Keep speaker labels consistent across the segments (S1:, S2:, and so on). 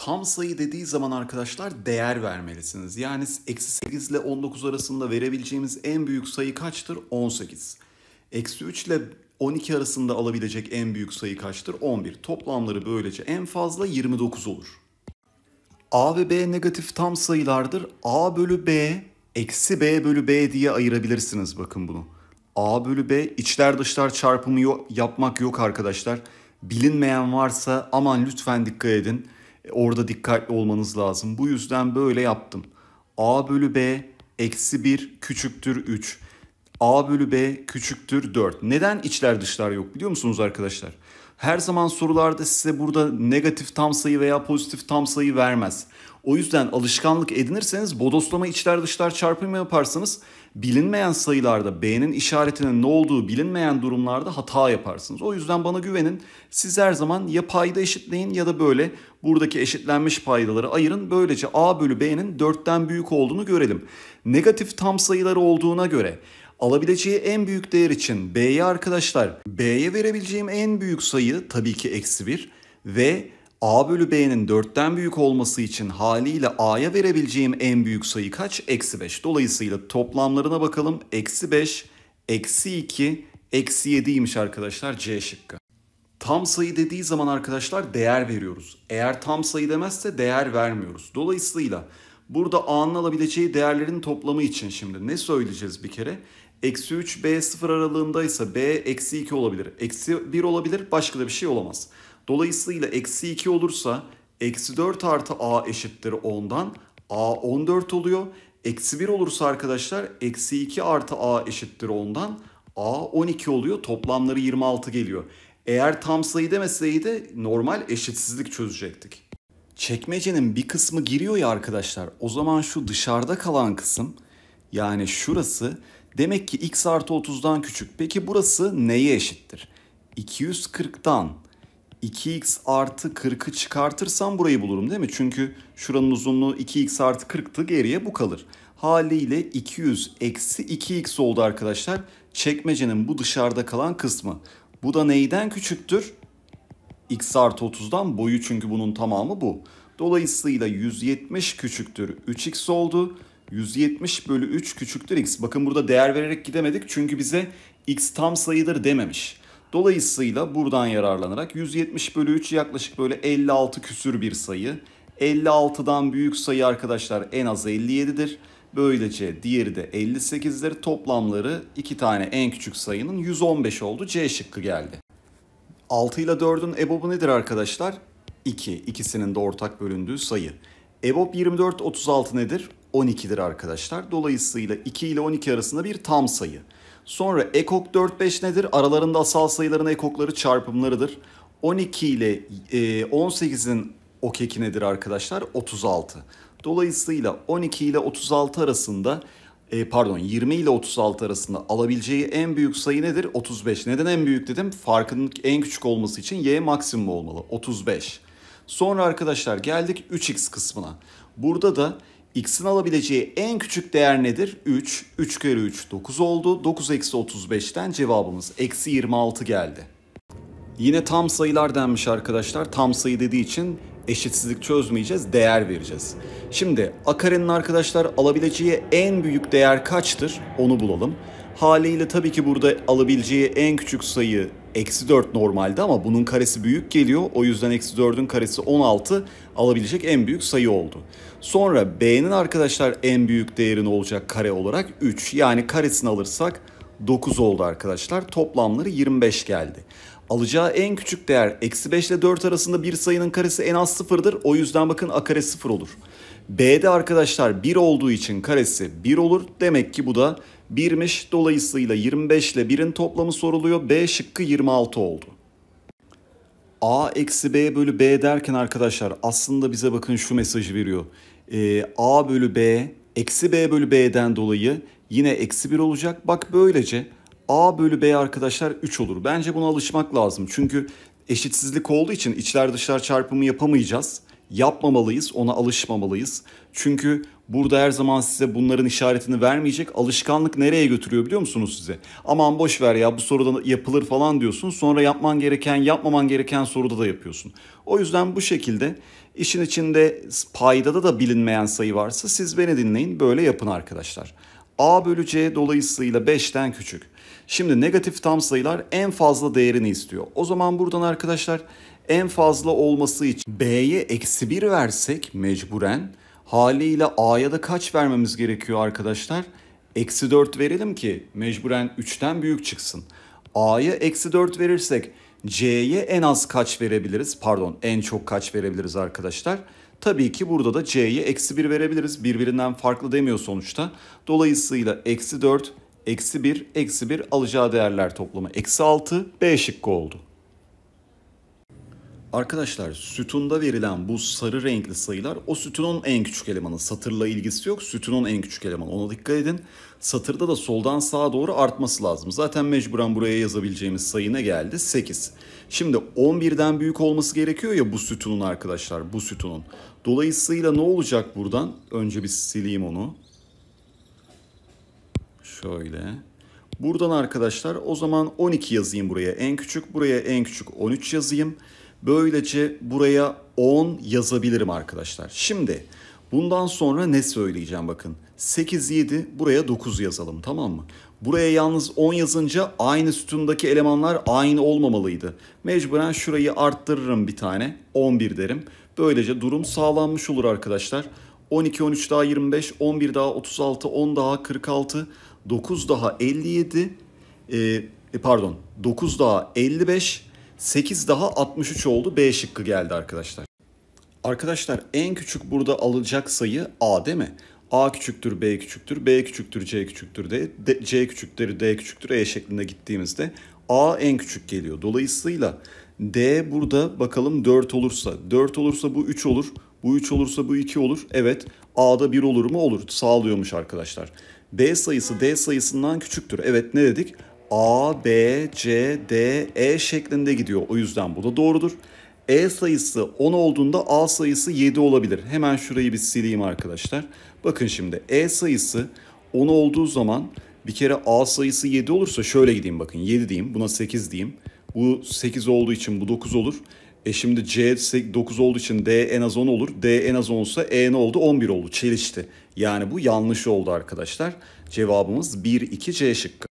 S1: Tam sayı dediği zaman arkadaşlar değer vermelisiniz. Yani eksi 8 ile 19 arasında verebileceğimiz en büyük sayı kaçtır? 18. Eksi 3 ile 12 arasında alabilecek en büyük sayı kaçtır? 11. Toplamları böylece en fazla 29 olur. A ve B negatif tam sayılardır. A bölü B eksi B bölü B diye ayırabilirsiniz bakın bunu. A bölü B içler dışlar çarpımı yok, yapmak yok arkadaşlar. Bilinmeyen varsa aman lütfen dikkat edin. Orada dikkatli olmanız lazım. Bu yüzden böyle yaptım. A bölü B eksi 1 küçüktür 3. A bölü B küçüktür 4. Neden içler dışlar yok biliyor musunuz arkadaşlar? Her zaman sorularda size burada negatif tam sayı veya pozitif tam sayı vermez. O yüzden alışkanlık edinirseniz bodoslama içler dışlar çarpımı yaparsanız bilinmeyen sayılarda B'nin işaretinin ne olduğu bilinmeyen durumlarda hata yaparsınız. O yüzden bana güvenin. Siz her zaman ya payda eşitleyin ya da böyle buradaki eşitlenmiş paydaları ayırın. Böylece A bölü B'nin 4'ten büyük olduğunu görelim. Negatif tam sayıları olduğuna göre alabileceği en büyük değer için B'ye arkadaşlar B'ye verebileceğim en büyük sayı tabii ki eksi 1 ve A bölü B'nin 4'ten büyük olması için haliyle A'ya verebileceğim en büyük sayı kaç? Eksi 5. Dolayısıyla toplamlarına bakalım. Eksi 5, eksi 2, eksi 7'ymiş arkadaşlar C şıkkı. Tam sayı dediği zaman arkadaşlar değer veriyoruz. Eğer tam sayı demezse değer vermiyoruz. Dolayısıyla burada A'nın alabileceği değerlerin toplamı için şimdi ne söyleyeceğiz bir kere? Eksi 3 B 0 aralığındaysa B eksi 2 olabilir. Eksi 1 olabilir başka da bir şey olamaz. Dolayısıyla eksi 2 olursa eksi 4 artı a eşittir 10'dan a 14 oluyor. Eksi 1 olursa arkadaşlar eksi 2 artı a eşittir 10'dan a 12 oluyor. Toplamları 26 geliyor. Eğer tam sayı demeseydi normal eşitsizlik çözecektik. Çekmecenin bir kısmı giriyor ya arkadaşlar. O zaman şu dışarıda kalan kısım yani şurası demek ki x artı 30'dan küçük. Peki burası neye eşittir? 240'dan 2x artı 40'ı çıkartırsam burayı bulurum değil mi? Çünkü şuranın uzunluğu 2x artı 40'tı geriye bu kalır. Haliyle 200 eksi 2x oldu arkadaşlar. Çekmecenin bu dışarıda kalan kısmı. Bu da neyden küçüktür? x artı 30'dan boyu çünkü bunun tamamı bu. Dolayısıyla 170 küçüktür 3x oldu. 170 bölü 3 küçüktür x. Bakın burada değer vererek gidemedik çünkü bize x tam sayıdır dememiş. Dolayısıyla buradan yararlanarak 170 bölü 3 yaklaşık böyle 56 küsür bir sayı. 56'dan büyük sayı arkadaşlar en az 57'dir. Böylece diğeri de 58'dir. Toplamları iki tane en küçük sayının 115 oldu. C şıkkı geldi. 6 ile 4'ün EBOB'u nedir arkadaşlar? 2. İkisinin de ortak bölündüğü sayı. EBOB 24 36 nedir? 12'dir arkadaşlar. Dolayısıyla 2 ile 12 arasında bir tam sayı. Sonra ekok 4 5 nedir? Aralarında asal sayıların ekokları çarpımlarıdır. 12 ile 18'in e, ok eki nedir arkadaşlar? 36. Dolayısıyla 12 ile 36 arasında e, pardon 20 ile 36 arasında alabileceği en büyük sayı nedir? 35. Neden en büyük dedim? Farkının en küçük olması için y maksimum olmalı. 35. Sonra arkadaşlar geldik 3x kısmına. Burada da x'in alabileceği en küçük değer nedir? 3. 3 kere 3 9 oldu. 9 eksi 35'ten cevabımız eksi 26 geldi. Yine tam sayılar denmiş arkadaşlar. Tam sayı dediği için eşitsizlik çözmeyeceğiz, değer vereceğiz. Şimdi a karenin arkadaşlar alabileceği en büyük değer kaçtır? Onu bulalım. Haliyle tabii ki burada alabileceği en küçük sayı eksi 4 normalde ama bunun karesi büyük geliyor. O yüzden eksi 4'ün karesi 16 alabilecek en büyük sayı oldu. Sonra b'nin arkadaşlar en büyük değeri ne olacak kare olarak? 3. Yani karesini alırsak 9 oldu arkadaşlar. Toplamları 25 geldi. Alacağı en küçük değer eksi 5 ile 4 arasında bir sayının karesi en az sıfırdır. O yüzden bakın a kare sıfır olur. B'de arkadaşlar 1 olduğu için karesi 1 olur. Demek ki bu da 1'miş. Dolayısıyla 25 ile 1'in toplamı soruluyor. B şıkkı 26 oldu. A eksi B bölü B derken arkadaşlar aslında bize bakın şu mesajı veriyor. Ee, A bölü B eksi B bölü B'den dolayı yine eksi 1 olacak. Bak böylece A bölü B arkadaşlar 3 olur. Bence buna alışmak lazım. Çünkü eşitsizlik olduğu için içler dışlar çarpımı yapamayacağız. Yapmamalıyız, ona alışmamalıyız. Çünkü Burada her zaman size bunların işaretini vermeyecek. Alışkanlık nereye götürüyor biliyor musunuz size? Aman boş ver ya bu soruda yapılır falan diyorsun. Sonra yapman gereken, yapmaman gereken soruda da yapıyorsun. O yüzden bu şekilde işin içinde paydada da bilinmeyen sayı varsa siz beni dinleyin. Böyle yapın arkadaşlar. A bölü C dolayısıyla 5'ten küçük. Şimdi negatif tam sayılar en fazla değerini istiyor. O zaman buradan arkadaşlar en fazla olması için B'ye eksi 1 versek mecburen haliyle A'ya da kaç vermemiz gerekiyor arkadaşlar? Eksi 4 verelim ki mecburen 3'ten büyük çıksın. A'ya eksi 4 verirsek C'ye en az kaç verebiliriz? Pardon en çok kaç verebiliriz arkadaşlar? Tabii ki burada da C'ye eksi 1 verebiliriz. Birbirinden farklı demiyor sonuçta. Dolayısıyla eksi 4, eksi 1, eksi 1 alacağı değerler toplamı eksi 6 B şıkkı oldu. Arkadaşlar sütunda verilen bu sarı renkli sayılar o sütunun en küçük elemanı. Satırla ilgisi yok. Sütunun en küçük elemanı. Ona dikkat edin. Satırda da soldan sağa doğru artması lazım. Zaten mecburen buraya yazabileceğimiz sayı ne geldi? 8. Şimdi 11'den büyük olması gerekiyor ya bu sütunun arkadaşlar. Bu sütunun. Dolayısıyla ne olacak buradan? Önce bir sileyim onu. Şöyle. Buradan arkadaşlar o zaman 12 yazayım buraya. En küçük buraya en küçük 13 yazayım. Böylece buraya 10 yazabilirim arkadaşlar. Şimdi bundan sonra ne söyleyeceğim bakın. 8, 7 buraya 9 yazalım tamam mı? Buraya yalnız 10 yazınca aynı sütundaki elemanlar aynı olmamalıydı. Mecburen şurayı arttırırım bir tane 11 derim. Böylece durum sağlanmış olur arkadaşlar. 12, 13 daha 25, 11 daha 36, 10 daha 46, 9 daha 57, e, pardon 9 daha 55, 8 daha 63 oldu. B şıkkı geldi arkadaşlar. Arkadaşlar en küçük burada alacak sayı A değil mi? A küçüktür, B küçüktür, B küçüktür, C küçüktür, D, D C küçüktür, D küçüktür, E şeklinde gittiğimizde A en küçük geliyor. Dolayısıyla D burada bakalım 4 olursa, 4 olursa bu 3 olur, bu 3 olursa bu 2 olur. Evet A'da 1 olur mu? Olur. Sağlıyormuş arkadaşlar. B sayısı D sayısından küçüktür. Evet ne dedik? A, B, C, D, E şeklinde gidiyor. O yüzden bu da doğrudur. E sayısı 10 olduğunda A sayısı 7 olabilir. Hemen şurayı bir sileyim arkadaşlar. Bakın şimdi E sayısı 10 olduğu zaman bir kere A sayısı 7 olursa şöyle gideyim bakın 7 diyeyim buna 8 diyeyim. Bu 8 olduğu için bu 9 olur. E şimdi C 9 olduğu için D en az 10 olur. D en az 10 olsa E ne oldu? 11 oldu. Çelişti. Yani bu yanlış oldu arkadaşlar. Cevabımız 1, 2 C şıkkı.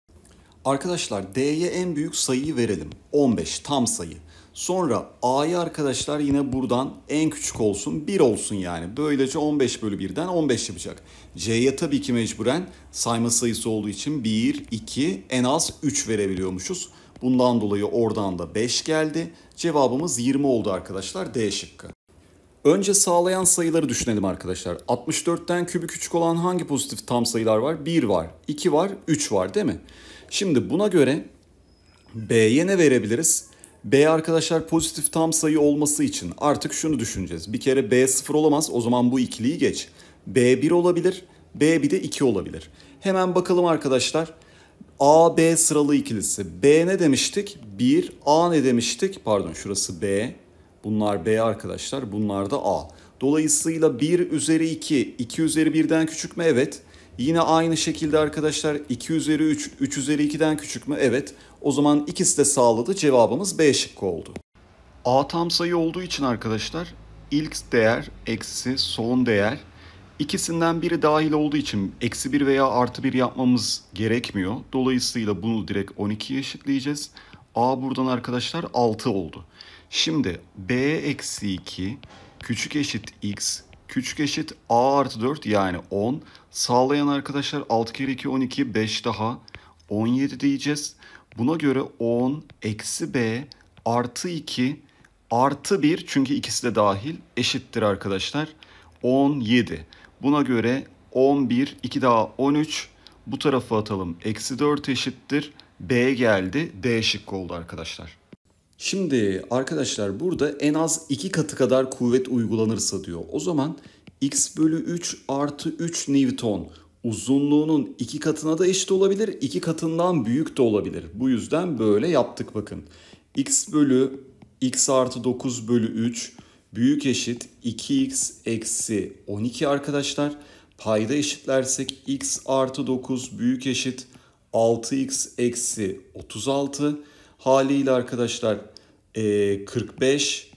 S1: Arkadaşlar D'ye en büyük sayıyı verelim. 15 tam sayı. Sonra A'yı arkadaşlar yine buradan en küçük olsun 1 olsun yani. Böylece 15 bölü 1'den 15 yapacak. C'ye tabii ki mecburen sayma sayısı olduğu için 1, 2 en az 3 verebiliyormuşuz. Bundan dolayı oradan da 5 geldi. Cevabımız 20 oldu arkadaşlar D şıkkı. Önce sağlayan sayıları düşünelim arkadaşlar. 64'ten kübü küçük olan hangi pozitif tam sayılar var? 1 var, 2 var, 3 var değil mi? Şimdi buna göre B'ye ne verebiliriz? B arkadaşlar pozitif tam sayı olması için artık şunu düşüneceğiz. Bir kere B sıfır olamaz o zaman bu ikiliyi geç. B 1 olabilir, B bir de 2 olabilir. Hemen bakalım arkadaşlar. A, B sıralı ikilisi. B ne demiştik? 1, A ne demiştik? Pardon şurası B. Bunlar B arkadaşlar, bunlar da A. Dolayısıyla 1 üzeri 2, 2 üzeri 1'den küçük mü? Evet. Yine aynı şekilde arkadaşlar 2 üzeri 3, 3 üzeri 2'den küçük mü? Evet. O zaman ikisi de sağladı. Cevabımız B şıkkı oldu. A tam sayı olduğu için arkadaşlar ilk değer eksi son değer ikisinden biri dahil olduğu için eksi 1 veya artı 1 yapmamız gerekmiyor. Dolayısıyla bunu direkt 12'ye eşitleyeceğiz. A buradan arkadaşlar 6 oldu. Şimdi B eksi 2 küçük eşit x küçük eşit a artı 4 yani 10. Sağlayan arkadaşlar 6 kere 2 12 5 daha 17 diyeceğiz. Buna göre 10 eksi b artı 2 artı 1 çünkü ikisi de dahil eşittir arkadaşlar. 17. Buna göre 11 2 daha 13 bu tarafa atalım. Eksi 4 eşittir. B geldi. D şıkkı oldu arkadaşlar. Şimdi arkadaşlar burada en az iki katı kadar kuvvet uygulanırsa diyor. O zaman x bölü 3 artı 3 Newton uzunluğunun iki katına da eşit olabilir. iki katından büyük de olabilir. Bu yüzden böyle yaptık bakın. x bölü x artı 9 bölü 3 büyük eşit 2x eksi 12 arkadaşlar. Payda eşitlersek x artı 9 büyük eşit 6x eksi 36. Haliyle arkadaşlar 45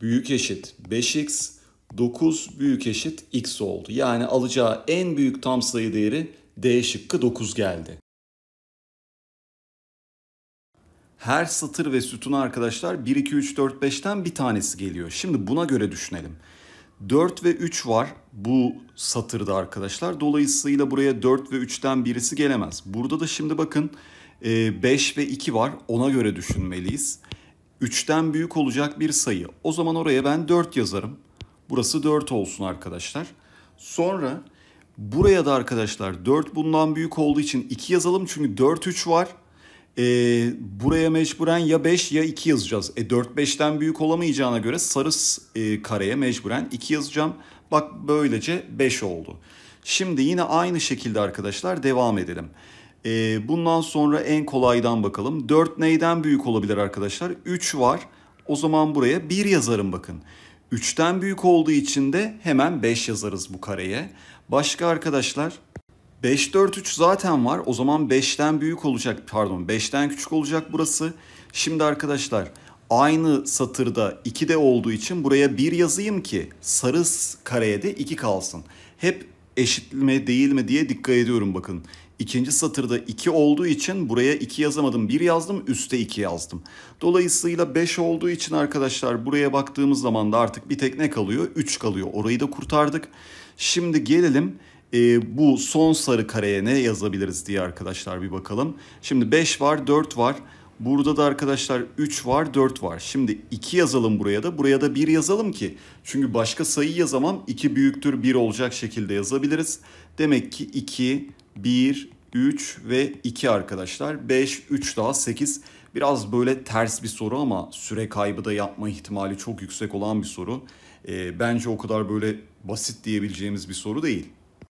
S1: büyük eşit 5x 9 büyük eşit x oldu. Yani alacağı en büyük tam sayı değeri D şıkkı 9 geldi. Her satır ve sütuna arkadaşlar 1, 2, 3, 4, 5'ten bir tanesi geliyor. Şimdi buna göre düşünelim. 4 ve 3 var bu satırda arkadaşlar. Dolayısıyla buraya 4 ve 3'ten birisi gelemez. Burada da şimdi bakın 5 ve 2 var. Ona göre düşünmeliyiz. 3'ten büyük olacak bir sayı. O zaman oraya ben 4 yazarım. Burası 4 olsun arkadaşlar. Sonra buraya da arkadaşlar 4 bundan büyük olduğu için 2 yazalım. Çünkü 4 3 var. Ee, buraya mecburen ya 5 ya 2 yazacağız. E 4 5'ten büyük olamayacağına göre sarı e, kareye mecburen 2 yazacağım. Bak böylece 5 oldu. Şimdi yine aynı şekilde arkadaşlar devam edelim. Ee, bundan sonra en kolaydan bakalım. 4 neyden büyük olabilir arkadaşlar? 3 var. O zaman buraya 1 yazarım bakın. 3'ten büyük olduğu için de hemen 5 yazarız bu kareye. Başka arkadaşlar 5, 4, 3 zaten var. O zaman 5'ten büyük olacak pardon 5'ten küçük olacak burası. Şimdi arkadaşlar aynı satırda 2 de olduğu için buraya 1 yazayım ki sarı kareye de 2 kalsın. Hep eşit mi değil mi diye dikkat ediyorum bakın. İkinci satırda 2 olduğu için buraya 2 yazamadım. 1 yazdım üste 2 yazdım. Dolayısıyla 5 olduğu için arkadaşlar buraya baktığımız zaman da artık bir tek ne kalıyor? 3 kalıyor. Orayı da kurtardık. Şimdi gelelim e, bu son sarı kareye ne yazabiliriz diye arkadaşlar bir bakalım. Şimdi 5 var 4 var. Burada da arkadaşlar 3 var 4 var. Şimdi 2 yazalım buraya da. Buraya da 1 yazalım ki. Çünkü başka sayı yazamam. 2 büyüktür 1 olacak şekilde yazabiliriz. Demek ki 2, 1, 3 ve 2 arkadaşlar. 5, 3 daha 8. Biraz böyle ters bir soru ama süre kaybı da yapma ihtimali çok yüksek olan bir soru. E, bence o kadar böyle basit diyebileceğimiz bir soru değil.